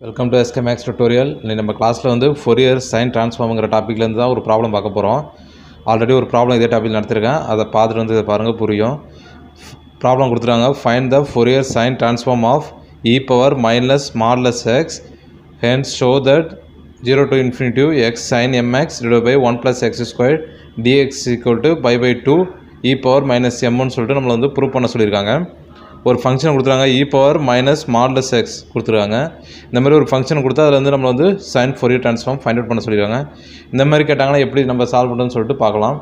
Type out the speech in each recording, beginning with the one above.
Welcome to S K Max tutorial இன்னைக்கு நம்ம கிளாஸில் வந்து ஃபொரியர் சைன் ட்ரான்ஸ்ஃபார்முங்கிற டாப்பிக்லேருந்து தான் ஒரு ப்ராப்ளம் பார்க்க போகிறோம் ஆல்ரெடி ஒரு ப்ராப்ளம் இதே டாப்பிக் நடத்திருக்கேன். அதை பார்த்துட்டு வந்து பாருங்கள் புரியும். ப்ராப்ளம் கொடுத்துருக்காங்க find the Fourier sine transform of e power minus modulus x hence show that zero to infinitive x sine mx divide by one plus x square dx equal to pi by two e power minus எம்னு சொல்லிட்டு நம்மளை வந்து prove பண்ண சொல்லியிருக்காங்க. ஒரு function கொடுத்துருக்காங்க. E power minus modulus x கொடுத்துருக்காங்க. இந்த மாதிரி ஒரு ஃபங்க்ஷன் கொடுத்தா அதில் வந்து நம்மளை வந்து sine Fourier transform find out பண்ண சொல்லியிருக்காங்க இந்த மாதிரி கேட்டாங்கன்னா எப்படி நம்ம சால்வ் பண்ணுறோம்னு சொல்லிட்டு பார்க்கலாம்.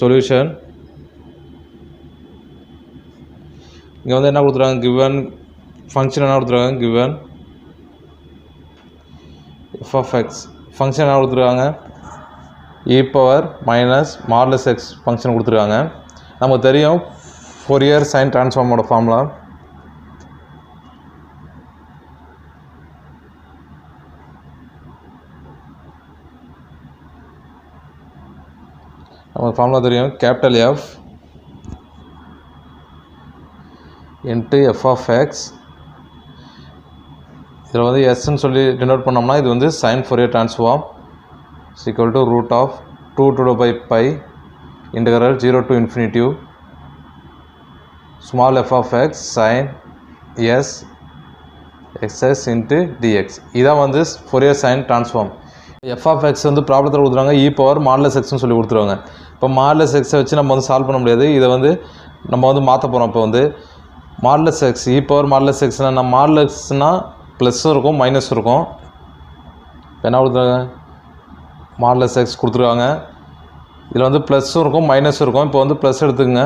சொல்யூஷன் இங்கே வந்து என்ன கொடுத்துருக்காங்க? கிவன் ஃபங்க்ஷன் என்ன கொடுத்துருக்காங்க? Given f of x function என்ன கொடுத்துருக்காங்க? E power minus modulus x function கொடுத்துருக்காங்க. நமக்கு தெரியும் ஃபோரியர் சைன் ட்ரான்ஸ்ஃபார்மோட ஃபார்முலா நமக்கு ஃபார்முலா தெரியும். Capital f into f of x இதில் வந்து எஸ்ன்னு சொல்லி டினோட் பண்ணோம்னா இது வந்து sine Fourier transform equal to root of two two by pi integral zero to infinitive small f of x sin s xs into dx. இதான் வந்து Fourier sine transform f of x வந்து ப்ராப்ளத்தில் கொடுத்துருவாங்க இ power modulus எக்ஸ்னு சொல்லி கொடுத்துருவாங்க. இப்போ modulus எக்ஸை வச்சு நம்ம வந்து சால்வ் பண்ண முடியாது. இதை வந்து நம்ம வந்து மாற்ற போகிறோம் இப்போ வந்து modulus x e power modulus எக்ஸ்னால் நம்ம மாடலஸ்னால் ப்ளஸ்ஸும் இருக்கும் மைனஸும் இருக்கும். இப்போ என்ன கொடுத்துருக்காங்க? மாடலஸ் எக்ஸ் கொடுத்துருக்காங்க. இதில் வந்து ப்ளஸ்ஸும் இருக்கும் மைனஸும் இருக்கும். இப்போ வந்து ப்ளஸ் எடுத்துக்கங்க.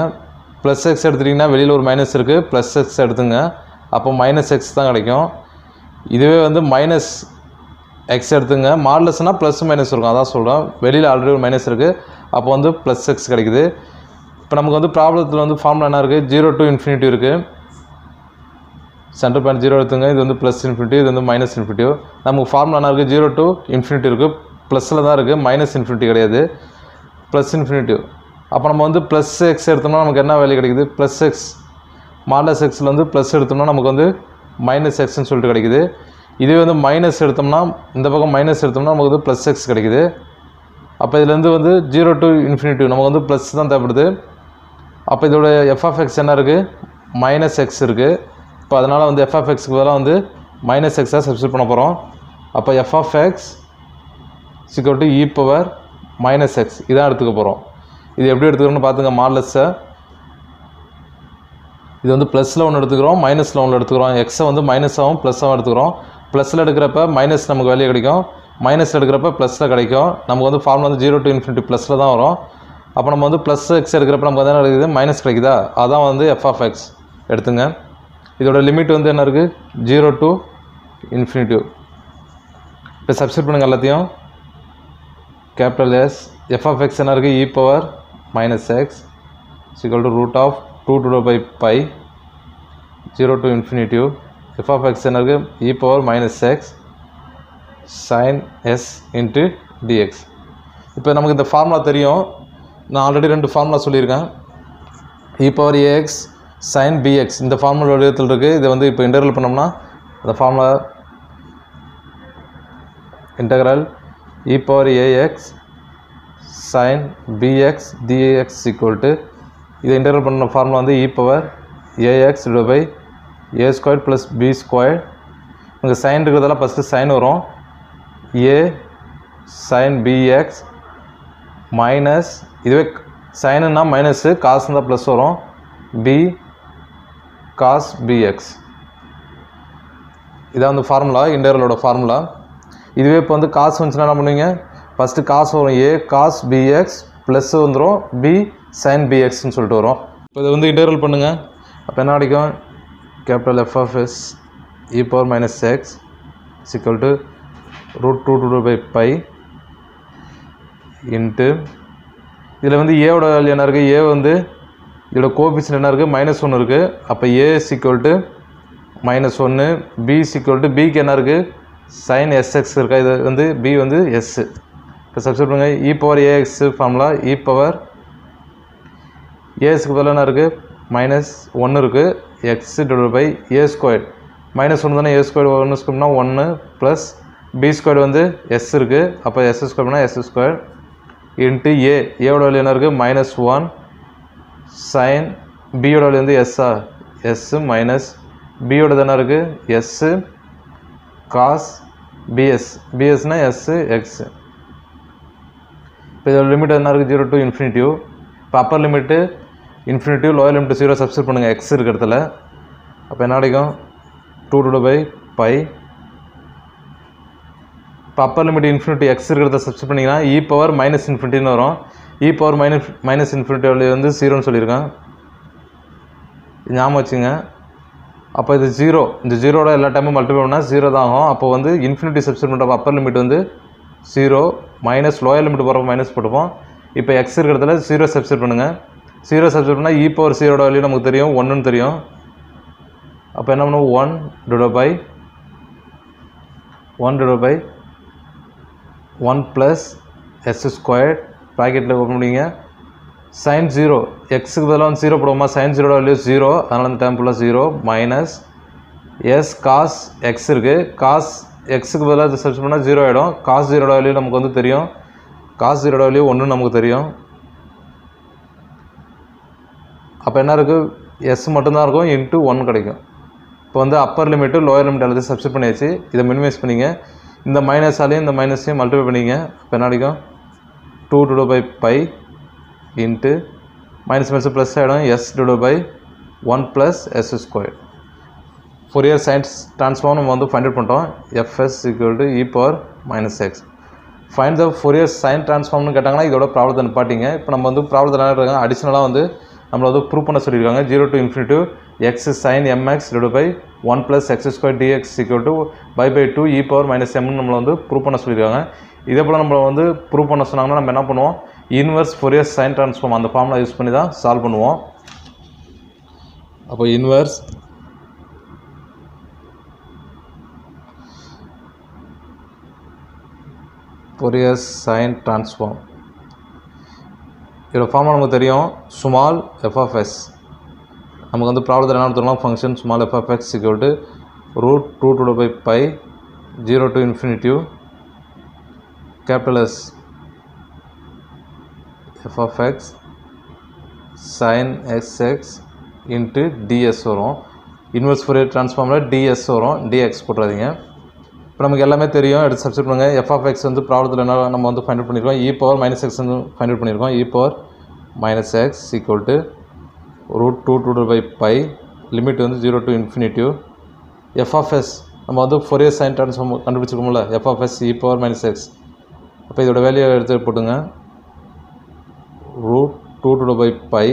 ப்ளஸ் எக்ஸ் எடுத்துட்டிங்கன்னா வெளியில் ஒரு மைனஸ் இருக்குது ப்ளஸ் எக்ஸ் எடுத்துங்க. அப்போ மைனஸ் எக்ஸ் தான் கிடைக்கும். இதுவே வந்து மைனஸ் எக்ஸ் எடுத்துங்க. மாடலஸ்னால் ப்ளஸ் மைனஸ் இருக்கும். அதான் சொல்கிறேன் வெளியில் ஆல்ரெடி ஒரு மைனஸ் இருக்குது அப்போ வந்து ப்ளஸ் எக்ஸ் கிடைக்குது. இப்போ நமக்கு வந்து ப்ராப்ளத்தில் வந்து ஃபார்முலா என்ன இருக்குது ஜீரோ டு இன்ஃபினிட்டி இருக்குது சென்டர் பாயிண்ட் ஜீரோ எடுத்துங்க. இது வந்து ப்ளஸ் இன்ஃபினிட்டி இது வந்து மைனஸ் இன்ஃபினிட்டிவ் நமக்கு ஃபார்முலா என்ன இருக்குது ஜீரோ டு இன்ஃபினிட்டி இருக்குது ப்ளஸில் தான் இருக்குது மைனஸ் இன்ஃபினிட்டி கிடையாது. ப்ளஸ் இன்ஃபினிட்டிவ் அப்போ நம்ம வந்து ப்ளஸ் எக்ஸ் எடுத்தோம்னா நமக்கு என்ன வேல்யூ கிடைக்குது? ப்ளஸ் எக்ஸ் மாடஸ் எக்ஸில் வந்து ப்ளஸ் எடுத்தோம்னா நமக்கு வந்து மைனஸ் எக்ஸ்னு சொல்லிட்டு கிடைக்குது. இதுவே வந்து மைனஸ் எடுத்தோம்னா இந்த பக்கம் மைனஸ் எடுத்தோம்னா நமக்கு வந்து ப்ளஸ் எக்ஸ் கிடைக்குது. அப்போ இதுலேருந்து வந்து ஜீரோ டு இன்ஃபினிட்டி நமக்கு வந்து ப்ளஸ் தான் தேவைப்படுது. அப்போ இதோட எஃப்எஃப் எக்ஸ் என்ன இருக்குது மைனஸ் எக்ஸ் இருக்குது இப்போ அதனால் வந்து எஃப்எஃப் எக்ஸ்க்கு பதிலாக வந்து மைனஸ் எக்ஸாக சப்ஸ்டியூட் பண்ண போகிறோம் அப்போ f f x equal to e power minus x இதான் எடுத்துக்க போகிறோம் இது எப்படி எடுத்துக்கிறோம்னு பார்த்துங்க மாடலஸை இது வந்து ப்ளஸில் ஒன்று எடுத்துக்கிறோம் மைனஸில் ஒன்று எடுத்துக்கிறோம். எக்ஸை வந்து மைனஸாகவும் ப்ளஸ்ஸாகவும் எடுத்துக்கிறோம். ப்ளஸில் எடுக்கிறப்ப மைனஸ் நமக்கு வேல்யூ கிடைக்கும். மைனஸ் எடுக்கிறப்ப ப்ளஸில் கிடைக்கும். நமக்கு வந்து ஃபார்முலா வந்து ஜீரோ டு இன்ஃபினிட்டி ப்ளஸில் தான் வரும். அப்போ நம்ம வந்து ப்ளஸ் எக்ஸ் எடுக்கிறப்ப நமக்கு என்ன கிடைக்குது? மைனஸ் கிடைக்குதா? அதான் வந்து எஃப் ஆஃப் எக்ஸ் எடுத்துங்க. இதோட லிமிட் வந்து என்ன இருக்குது ஜீரோ டு இன்ஃபினிட்டிவ் இப்போ சப்ஸ்கிரைப் பண்ணுங்கள் எல்லாத்தையும். Capital s f of x என்ன இருக்குது e e power minus x equal to root of two two by pi zero to infinitive f of x என்ன இருக்குது e power minus x sine s into d x இப்போ நமக்கு இந்த formula தெரியும். நான் already ரெண்டு ஃபார்முலா சொல்லியிருக்கேன். E power a x sine b x இந்த ஃபார்முலா வடிவத்தில் இருக்குது இதை வந்து இப்போ இன்டர்வல் பண்ணோம்னா அந்த formula integral e power a x sine bx dx equal to இதை இன்டர்வல் பண்ண ஃபார்முலா வந்து e power a x by a square plus b square இங்கே சைன் இருக்கிறதெல்லாம் ஃபஸ்ட்டு சைன் வரும். ஏ சைன் பிஎக்ஸ் மைனஸ் இதுவே சைனுன்னா மைனஸு காசு தான் ப்ளஸ் வரும். பி காஸ் பிஎக்ஸ் இதான் வந்து ஃபார்முலா இன்டர்வலோட ஃபார்முலா இதுவே இப்போ வந்து காசு வந்துச்சுன்னா என்ன பண்ணுவீங்க? ஃபஸ்ட்டு காசு வரும் a cos b x plus வந்துடும் பி சைன் பிஎக்ஸ்னு சொல்லிட்டு வரும். இப்போ இதை வந்து இன்டர்வல் பண்ணுங்கள் அப்போ என்ன கிடைக்கும் capital f f s e power minus x equal to root two two by pi into இதில் வந்து ஏவோட வேல்யூ என்ன இருக்குது ஏ வந்து இதோட கோபிஷன் என்ன இருக்குது மைனஸ் ஒன்று இருக்குது அப்போ ஏ சிக்வல் டு மைனஸ் ஒன்று பி சிக்வல் டு பிக்கு என்ன இருக்குது சைன் எஸ்எக்ஸ் இருக்கா? இது வந்து பி வந்து எஸ்ஸு இப்போ சப்ஸ்டியூட் பண்ணுங்கள் e power ax formula e power ஏஎஸ்க்கு பதிலாக என்ன இருக்குது மைனஸ் ஒன்று இருக்குது x divide by a square minus ஒன்று தானே ஏ ஸ்கொயர் ஒன்று ஸ்கொயர்னா ஒன்று ப்ளஸ் பி ஸ்கொயர் வந்து எஸ் இருக்குது அப்போ எஸ் ஸ்கொயர்னா எஸ் ஸ்கொயர் இன்ட்டு ஏ ஏவோட வேல்யூ என்ன இருக்குது மைனஸ் ஒன் சைன் பியோட வேல்யூ வந்து எஸ்ஸா எஸ்ஸு மைனஸ் பியோட என்ன இருக்குது எஸ்ஸு காஸ் பிஎஸ் பிஎஸ்னால் எஸ்ஸு எக்ஸு இப்போ இதோட லிமிட் என்ன இருக்குது ஜீரோ டு இன்ஃபினிட்டிவ் இப்போ upper limit infinitive lower limit zero substitute பண்ணுங்கள் எக்ஸ் இருக்கிறதுல அப்போ என்ன கிடைக்கும் டூ டூ பை பை இப்போ அப்பர் லிமிட் இன்ஃபினிட்டி எக்ஸ் இருக்கிறத சப்ஸ்டிட் பண்ணிங்கன்னா இ பவர் மைனஸ் இன்ஃபினிட்டின்னு வரும். E power minus minus infinity வந்து ஜீரோன்னு சொல்லியிருக்கேன். ஞாபகம் வச்சுங்க. அப்போ இது ஜீரோ இந்த ஜீரோட எல்லா டைமும் மல்டிபிள் பண்ணால் ஜீரோ தான் ஆகும். அப்போ வந்து இன்ஃபினிட்டி சப்ஸ்டிட் பண்ணுறப்ப அப்பர் லிமிட் வந்து ஜீரோ மைனஸ் லோயர் லிமிட் போகிறப்ப மைனஸ் போட்டுப்போம். இப்போ எக்ஸ் இருக்கிறதுல ஜீரோ சப்ஸ்டிட் பண்ணுங்கள் ஜீரோ சப்ஸ்டிட் பண்ணால் இ பவர் ஜீரோட வேல்யூ நமக்கு தெரியும் ஒன்றுன்னு தெரியும். அப்போ என்ன பண்ணுவோம்? One divide by one divide by one plus s square ப்ராக்கெட்டில் ஓப்பன் பண்ணிங்க. சைன் ஜீரோ எக்ஸுக்கு பதிலாக வந்து ஜீரோ போடுவோமா? சைன் ஜீரோட வேல்யூ ஜீரோ அதனால் அந்த டேம் ஃபுல்லாக zero minus s cos x இருக்குது காஸ் எக்ஸுக்கு பதிலாக சர்ச் பண்ணால் ஜீரோ ஆகிடும் காசு ஜீரோட வேல்யூ நமக்கு வந்து தெரியும். காசு ஜீரோட வேல்யூ ஒன்று நமக்கு தெரியும். அப்போ என்ன இருக்குது எஸ் மட்டும்தான் இருக்கும். இன்ட்டு ஒன் கிடைக்கும். இப்போ வந்து அப்பர் லிமிட்டு லோயர் லிமிட் எல்லாத்தையும் சப்ஸ்ட் பண்ணியாச்சு. இதை மினிமைஸ் பண்ணிங்க. இந்த மைனஸாலையும் இந்த மைனஸையும் மல்டிப்ளை பண்ணிங்க. இப்போ என்ன கிடைக்கும் two two by pi into minus minus plus ஆகிடும் s divide by one plus s square Fourier science transform நம்ம வந்து ஃபைண்ட் அவுட் பண்ணிட்டோம். F s equal to e power minus x find the Fourier sine ட்ரான்ஸ்ஃபார்ம்னு கேட்டாங்கன்னா இதோட ப்ராப்ளத்தை நிப்பாட்டிங்க. இப்போ நம்ம வந்து ப்ராப்ளத்தில் என்ன இருக்காங்க அடிஷ்னலாக வந்து நம்மளை வந்து ப்ரூவ் பண்ண சொல்லியிருக்காங்க. Zero to infinitive x sine m x divide by one plus x square d x equal to pi by two e power minus எம்னு நம்மளை வந்து ப்ரூவ் பண்ண சொல்லியிருக்காங்க. இதே போல் நம்மளை வந்து ப்ரூவ் பண்ண சொன்னாங்கன்னா நம்ம என்ன பண்ணுவோம்? இன்வர்ஸ் ஃபோரியர் சைன் ட்ரான்ஸ்ஃபார்ம் அந்த ஃபார்முலா யூஸ் பண்ணி தான் சால்வ் பண்ணுவோம். அப்போ இன்வர்ஸ் ஃபோரியர் சைன் ட்ரான்ஸ்ஃபார்ம் இதோட ஃபார்மாக நமக்கு தெரியும். ஸ்மால் எஃப்எஃப்எஸ் நமக்கு வந்து ப்ராப்ளத்தில் என்ன எடுத்துக்கலாம் function small f f x equal to root two two by pi zero to infinitive capital s f x sine x into d s வரும். இன்வெர்ஸ் ஃபோரியர் டிரான்ஸ்ஃபார்மில் டிஎஸ் வரும். டிஎக்ஸ் போட்டுறாதீங்க. இப்போ நமக்கு எல்லாமே தெரியும். எடுத்து சப்ஸ்டிட் பண்ணுங்கள் எஃப் ஆஃப் எக்ஸ் வந்து ப்ராப்ளத்தில் என்ன நம்ம வந்து ஃபைண்ட் அவுட் பண்ணியிருக்கோம் இ பவர் மைனஸ் எக்ஸ் வந்து ஃபைண்ட் அவுட் பண்ணியிருக்கோம் e power minus x equal to root two two by pi limit வந்து zero to infinitive f of s நம்ம வந்து Fourier sine transform கண்டுபிடிச்சிருக்கோம்ல. F of s e power minus x அப்போ இதோட value எடுத்து போட்டுங்க. Root two two by pi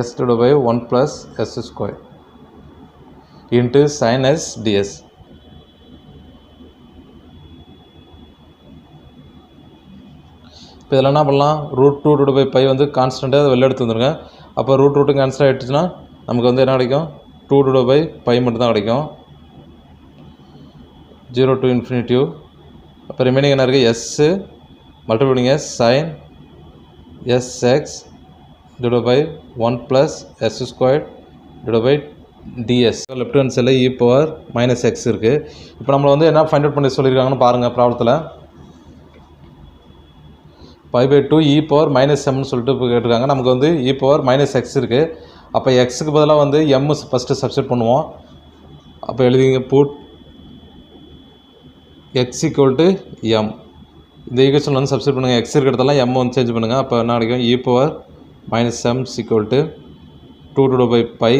s two by one plus s square into sin s ds. இப்போ இதில் என்ன பண்ணலாம்? Root two two by pi வந்து கான்ஸ்டண்ட்டாக அதை வெளில எடுத்து வந்துருங்க. அப்போ ரூட் ரூட்டு கேன்சல் ஆகிடுச்சுன்னா நமக்கு வந்து என்ன கிடைக்கும்? டூ டூ பை பை மட்டும் தான் கிடைக்கும் ஜீரோ டூ இன்ஃபினிட்டிவ் அப்போ ரிமைனிங் என்ன இருக்குது s multiple s sine s x divide by one plus s square divide by d s left hand சைடில் இ பவர் மைனஸ் எக்ஸ் இருக்குது இப்போ நம்மளை வந்து என்ன ஃபைண்ட் அவுட் பண்ணி சொல்லியிருக்காங்கன்னு பாருங்கள் ப்ராப்ளத்தில். Five by two e e power minus எம்னு சொல்லிட்டு இப்போ கேட்டிருக்காங்க. நமக்கு வந்து e e power minus x இருக்குது அப்போ எக்ஸுக்கு பதிலாக வந்து எம் ஃபஸ்ட்டு சப்ஸ்டிட் பண்ணுவோம். அப்போ எழுதிங்க put x equal to m இந்த ஈக்குவேஷன் வந்து சப்ஸ்டிட் பண்ணுங்கள் எக்ஸ் இருக்கிறதெல்லாம் எம் வந்து சேஞ்ச் பண்ணுங்கள் அப்போ என்ன கிடைக்கும்? E power minus m equal to two two by pi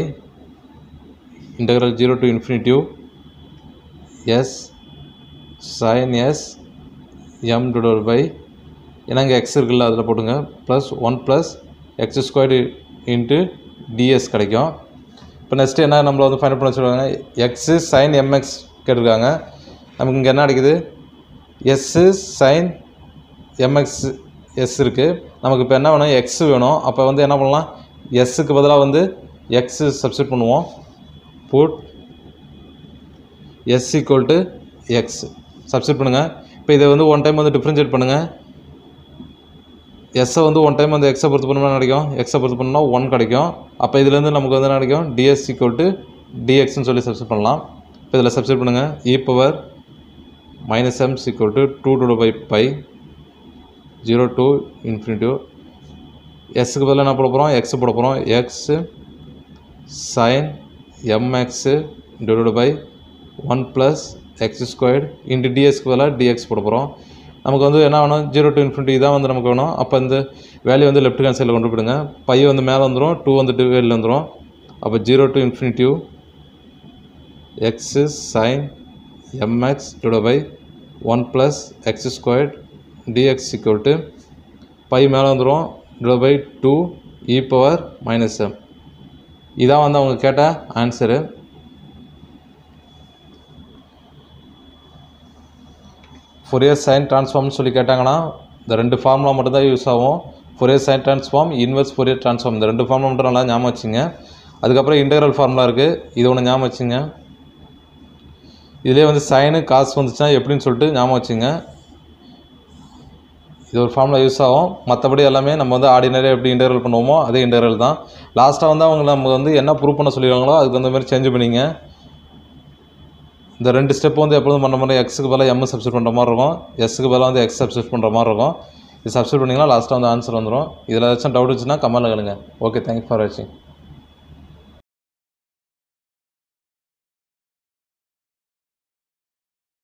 integral zero to infinitive s sine s m divide by ஏன்னா இங்கே எக்ஸ் இருக்குல்ல அதில் போட்டுங்க. Plus one plus x squared into d s கிடைக்கும். இப்போ நெக்ஸ்ட்டு என்ன நம்மளை வந்து ஃபைனல் பண்ண சொல்லுவாங்க? எக்ஸு சைன் எம்எக்ஸ் கேட்டிருக்காங்க. நமக்கு இங்கே என்ன கிடைக்குது எஸ்ஸு சைன் எம்எக்ஸ் எஸ் இருக்குது நமக்கு இப்போ என்ன வேணும்? எக்ஸு வேணும். அப்போ வந்து என்ன பண்ணலாம்? எஸ்ஸுக்கு பதிலாக வந்து எக்ஸு சப்ஸ்டிட் பண்ணுவோம். Put s equal to x substitute பண்ணுங்கள் இப்போ இதை வந்து ஒன் டைம் வந்து டிஃப்ரென்ஷியேட் பண்ணுங்கள் எஸ்ஸை வந்து ஒன் டைம் வந்து எக்ஸை பொறுத்து பண்ணோம்னா கிடைக்கும்? எக்ஸை பொறுத்து பண்ணால் ஒன் கிடைக்கும். அப்போ இதுலேருந்து நமக்கு வந்து என்ன கிடைக்கும்? டிஎஸ் ஈக்குவல் டு டிஎக்ஸ்னு சொல்லி சப்ஸ்டியூட் பண்ணலாம். இப்போ இதில் சப்ஸ்டியூட் பண்ணுங்கள் e power minus m equal to two two by pi zero to infinitive எஸ்ஸுக்கு பதிலாக என்ன போட போகிறோம் எக்ஸ் போட போகிறோம் x sine m x divide by one plus x squared into டிஎக்ஸ்க்கு பதிலாக டிஎக்ஸ் போட போகிறோம் நமக்கு வந்து என்ன வேணும்? ஜீரோ டு இன்ஃபினிட்டி தான் வந்து நமக்கு வேணும். அப்போ இந்த வேல்யூ வந்து லெஃப்ட் ஹேண்ட் சைடில் கொண்டு போயிடுங்க. பை வந்து மேலே வந்துடும் டூ வந்து வெளியில் வந்துடும் அப்போ zero to infinitive x sine m x divide by one plus x squared d x equal to pi மேலே வந்துடும் divide by two e power minus m இதான் வந்து அவங்க கேட்ட ஆன்சரு ஃபொரியர் சைன் ட்ரான்ஸ்ஃபார்ம்னு சொல்லி கேட்டாங்கன்னா இந்த ரெண்டு ஃபார்முலா மட்டும் தான் யூஸ் ஆகும். Fourier sine transform inverse Fourier transform இந்த ரெண்டு ஃபார்முலா மட்டும் நல்லா ஞாபகம் வச்சுங்க. அதுக்கப்புறம் இன்டெக்ரல் ஃபார்முலா இருக்குது இது ஒன்று ஞாபகம் வச்சுங்க. இதிலே வந்து சைனு காசு வந்துச்சுன்னா எப்படின்னு சொல்லிட்டு ஞாபகம் வச்சுங்க. இது ஒரு ஃபார்முலா யூஸ் ஆகும். மற்றபடி எல்லாமே நம்ம வந்து ஆர்டினரியாக எப்படி இன்டர்வல் பண்ணுவோமோ அதே இன்டர்வல் தான். லாஸ்ட்டாக வந்து அவங்க நம்ம வந்து என்ன ப்ரூவ் பண்ண சொல்லிடுவாங்களோ அதுக்கு அந்த மாதிரி சேஞ்ச் பண்ணிங்க. இந்த ரெண்டு ஸ்டெப் வந்து எப்பொழுதும் பண்ண மாதிரி எக்ஸுக்கு பதிலாக எம் சப்ஸ்டியூட் பண்ணுற மாதிரி இருக்கும். எஸ்ஸுக்கு பதிலாக வந்து எக்ஸ் சப்ஸ்டியூட் பண்ணுற மாதிரி இருக்கும். இது சப்ஸ்டியூட் பண்ணிங்கன்னா லாஸ்ட்டாக வந்து ஆன்சர் வந்துடும் இதில் ஏதாச்சும் டவுட் இருந்துச்சுன்னா கமெண்ட்டில் கேளுங்க. ஓகே தேங்க்ஸ் ஃபார் வாட்சிங்